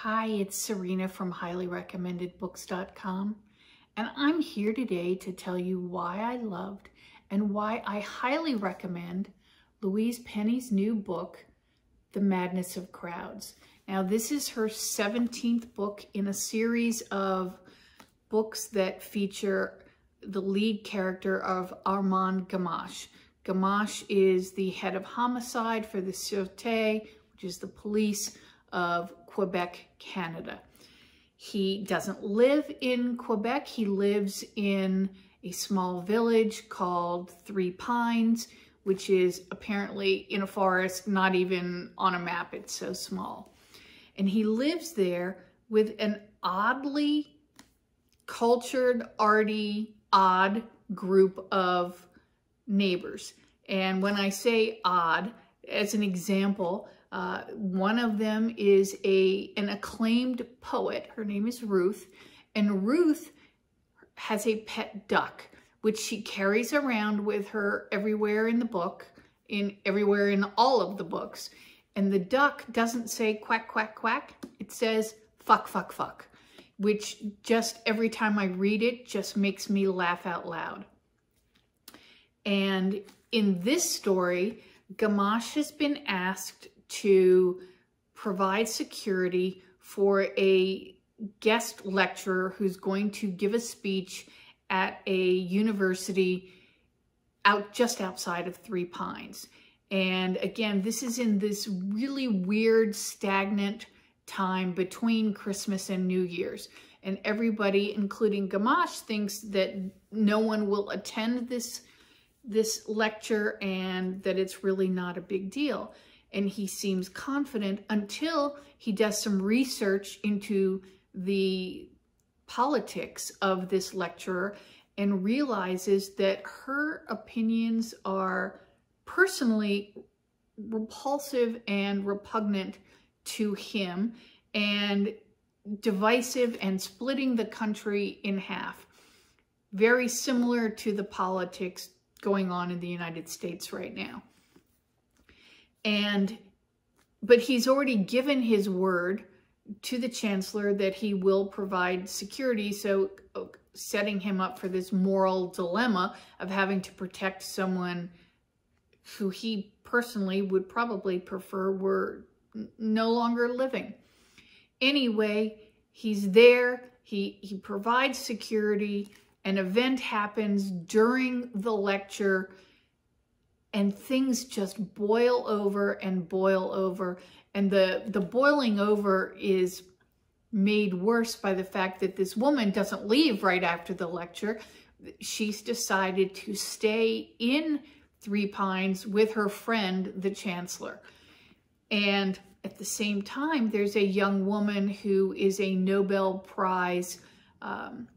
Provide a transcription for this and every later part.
Hi, it's Serena from highlyrecommendedbooks.com, and I'm here today to tell you why I loved and why I highly recommend Louise Penny's new book, The Madness of Crowds. Now, this is her 17th book in a series of books that feature the lead character of Armand Gamache. Gamache is the head of homicide for the Sûreté, which is the police of Quebec, Canada. He doesn't live in Quebec. He lives in a small village called Three Pines, which is apparently in a forest, not even on a map. It's so small. And he lives there with an oddly cultured, arty, odd group of neighbors. And when I say odd, as an example, uh, one of them is a an acclaimed poet. Her name is Ruth. And Ruth has a pet duck, which she carries around with her everywhere in the book, in everywhere in all of the books. And the duck doesn't say quack, quack, quack. It says fuck, fuck, fuck, which just every time I read it just makes me laugh out loud. And in this story, Gamache has been asked to provide security for a guest lecturer who's going to give a speech at a university out just outside of Three Pines. And again, this is in this really weird, stagnant time between Christmas and New Year's. And everybody, including Gamache, thinks that no one will attend this, this lecture and that it's really not a big deal and he seems confident until he does some research into the politics of this lecturer and realizes that her opinions are personally repulsive and repugnant to him and divisive and splitting the country in half. Very similar to the politics going on in the United States right now. And, but he's already given his word to the chancellor that he will provide security. So uh, setting him up for this moral dilemma of having to protect someone who he personally would probably prefer were no longer living. Anyway, he's there. He, he provides security. An event happens during the lecture and things just boil over and boil over. And the, the boiling over is made worse by the fact that this woman doesn't leave right after the lecture. She's decided to stay in Three Pines with her friend, the Chancellor. And at the same time, there's a young woman who is a Nobel Prize um,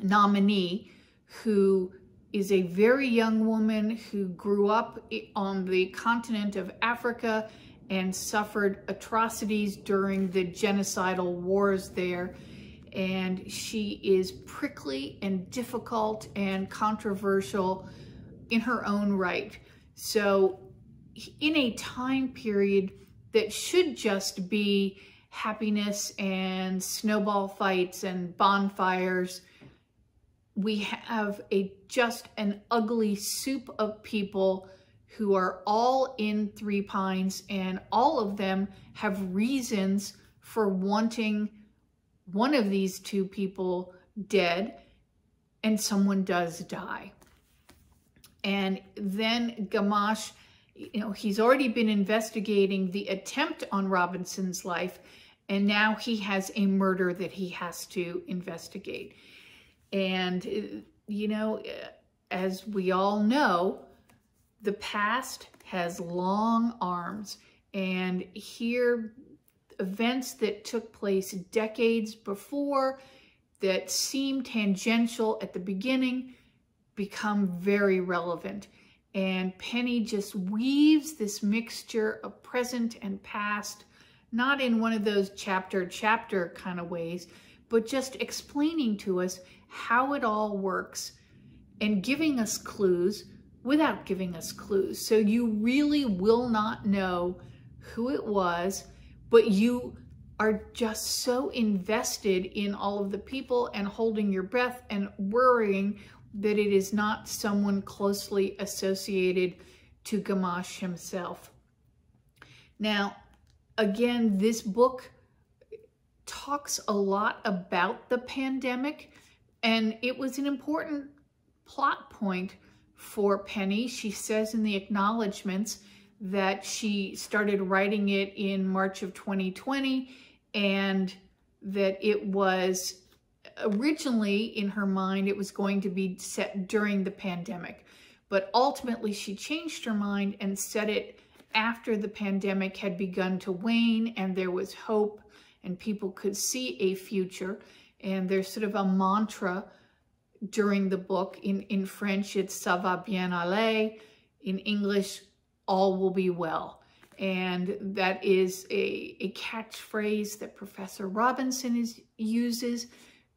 nominee who is a very young woman who grew up on the continent of Africa and suffered atrocities during the genocidal wars there. And she is prickly and difficult and controversial in her own right. So in a time period that should just be happiness and snowball fights and bonfires, we have a just an ugly soup of people who are all in Three Pines and all of them have reasons for wanting one of these two people dead and someone does die. And then Gamache, you know, he's already been investigating the attempt on Robinson's life and now he has a murder that he has to investigate. And, uh, you know, uh, as we all know, the past has long arms. And here, events that took place decades before that seemed tangential at the beginning become very relevant. And Penny just weaves this mixture of present and past, not in one of those chapter chapter kind of ways, but just explaining to us how it all works and giving us clues without giving us clues. So you really will not know who it was, but you are just so invested in all of the people and holding your breath and worrying that it is not someone closely associated to Gamache himself. Now, again, this book talks a lot about the pandemic, and it was an important plot point for Penny. She says in the acknowledgments that she started writing it in March of 2020 and that it was originally in her mind, it was going to be set during the pandemic. But ultimately, she changed her mind and set it after the pandemic had begun to wane and there was hope and people could see a future. And there's sort of a mantra during the book. In, in French, it's ça va bien aller. In English, all will be well. And that is a, a catchphrase that Professor Robinson is, uses,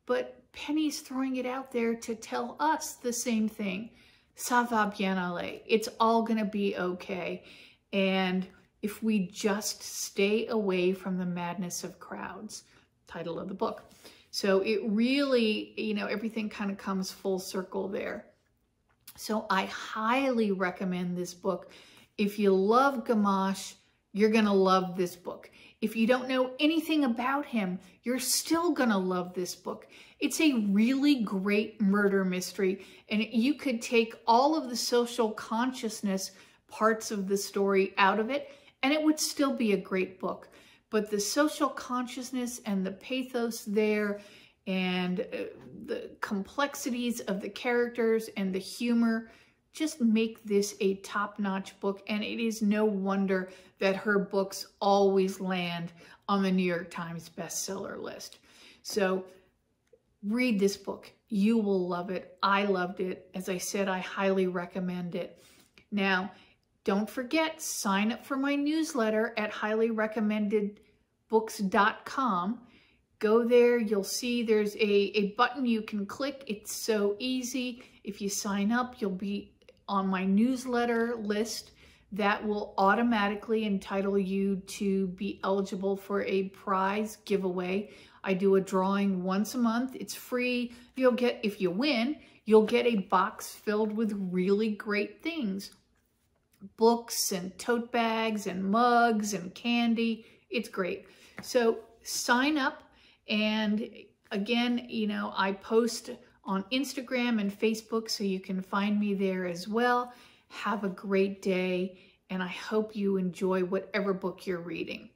but Penny's throwing it out there to tell us the same thing. Ça va bien aller. It's all going to be okay. And if we just stay away from the madness of crowds, title of the book. So it really, you know, everything kind of comes full circle there. So I highly recommend this book. If you love Gamache, you're going to love this book. If you don't know anything about him, you're still going to love this book. It's a really great murder mystery, and you could take all of the social consciousness parts of the story out of it, and it would still be a great book. But the social consciousness and the pathos there and uh, the complexities of the characters and the humor just make this a top-notch book and it is no wonder that her books always land on the New York Times bestseller list. So read this book. You will love it. I loved it. As I said, I highly recommend it. Now, don't forget, sign up for my newsletter at highlyrecommendedbooks.com. Go there, you'll see there's a, a button you can click. It's so easy. If you sign up, you'll be on my newsletter list that will automatically entitle you to be eligible for a prize giveaway. I do a drawing once a month. It's free. You'll get, if you win, you'll get a box filled with really great things books and tote bags and mugs and candy. It's great. So sign up and again, you know, I post on Instagram and Facebook so you can find me there as well. Have a great day and I hope you enjoy whatever book you're reading.